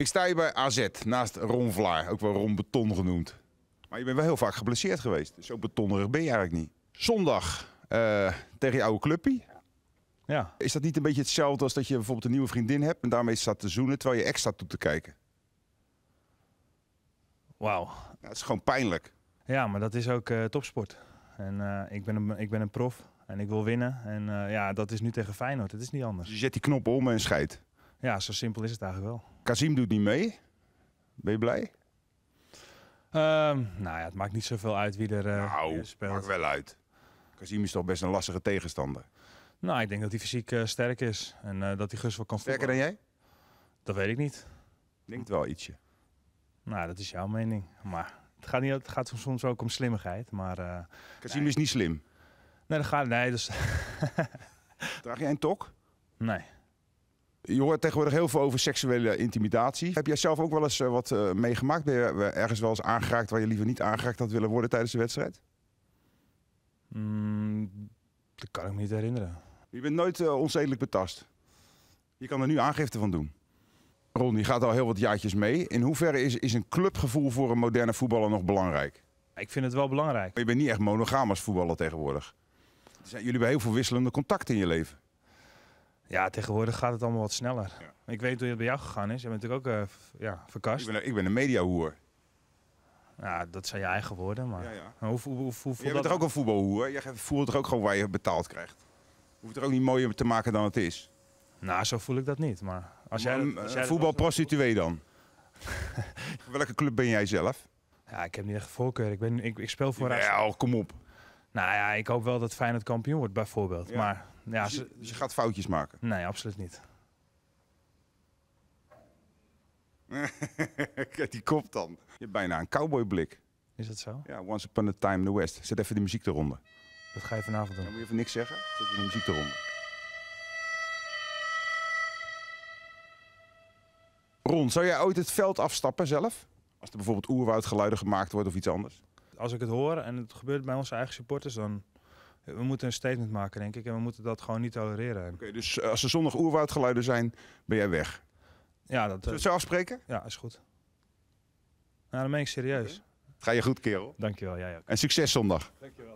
Ik sta hier bij AZ, naast Ron Vlaar, ook wel Ron Beton genoemd. Maar je bent wel heel vaak geblesseerd geweest. Zo betonnerig ben je eigenlijk niet. Zondag eh, tegen je oude clubpie. Ja, Is dat niet een beetje hetzelfde als dat je bijvoorbeeld een nieuwe vriendin hebt en daarmee staat te zoenen terwijl je ex staat toe te kijken? wauw. Het is gewoon pijnlijk. Ja, maar dat is ook eh, topsport. En eh, ik, ben een, ik ben een prof en ik wil winnen. En ja, dat is nu tegen Feyenoord. Het is niet Dus anders. je zet die knop om en scheidt. Ja, zo simpel is het eigenlijk wel. Kazim doet niet mee. Ben je blij? Ehm, nou ja, het maakt niet zoveel uit wie er, eh, wie nou, er speelt. maakt wel uit. Kazim is toch best een lastige tegenstander. Nou, ik denk dat hij fysiek eh, sterk is. En eh, dat hij gerust wel kan Sterker dan jij? Dat weet ik niet. Denkt wel ietsje. Nou, dat is jouw mening. Maar het gaat, niet, het gaat soms ook om slimmigheid. Maar Kazim is niet slim. nee, dat gaat Nee, dus, Draag jij een tok? nee. Je hoort tegenwoordig heel veel over seksuele intimidatie. Heb jij zelf ook wel eens eh, wat eh, meegemaakt? Ben je eh, ergens wel eens aangeraakt waar je liever niet aangeraakt had willen worden tijdens de wedstrijd? Mm, dat kan ik me niet herinneren. Je bent nooit onzedelijk betast. Je kan er nu aangifte van doen. Ron, die gaat al heel wat jaartjes mee. In hoeverre is, is een clubgevoel voor een moderne voetballer nog belangrijk? Ik vind het wel belangrijk. Maar je bent niet echt monogaam als voetballer tegenwoordig. Er zijn- Jullie hebben heel veel wisselende contacten in je leven. Ja, tegenwoordig gaat het allemaal wat sneller. Ja. Ik weet hoe het bij jou gegaan is. Je bent natuurlijk ook eh, v- ja, Ik verkast. ben, een- ik ben een mediahoer. Ja, dat zijn je eigen woorden. Maar Ja, ja. Hoe, hoe, hoe, hoe voelt Jij bent toch ook een voetbalhoer? Jij voelt toch ook gewoon waar je betaald krijgt? Hoeft er ook niet mooier te maken dan het is. Nou, zo voel ik dat niet. Maar als jij, Een- dat- als jij voetbalprostituee dan? Welke club ben jij zelf? Ja, ik heb niet echt voorkeur. Ik, ben, ik, ik speel voor Ajax. Ja, kom op. Nou ja, ik hoop wel dat Feyenoord kampioen wordt, bijvoorbeeld. Ja. Maar ja, dus, je, dus je gaat foutjes maken. nee, absoluut niet. Kijk die kop dan. Je hebt bijna een cowboyblik. Is dat zo? Ja, once upon a time in the West. Zet even de muziek eronder. Dat ga je vanavond Dan doen. moet je even niks zeggen. Zet even de muziek eronder. Ron, zou jij ooit het veld afstappen zelf? Als er bijvoorbeeld oerwoudgeluiden gemaakt wordt of iets anders? Als ik het hoor en het gebeurt bij onze eigen supporters, dan... We moeten een statement maken, denk ik. En we moeten dat gewoon niet tolereren. Oké, dus eh, als er zondag oerwoudgeluiden zijn, ben jij weg. Ja, dat, Zullen we eh, het zo afspreken? ja, is goed. Nou, dan ben ik serieus. Ga je goed, kerel. Dankjewel, jij ook. En succes zondag. Dankjewel.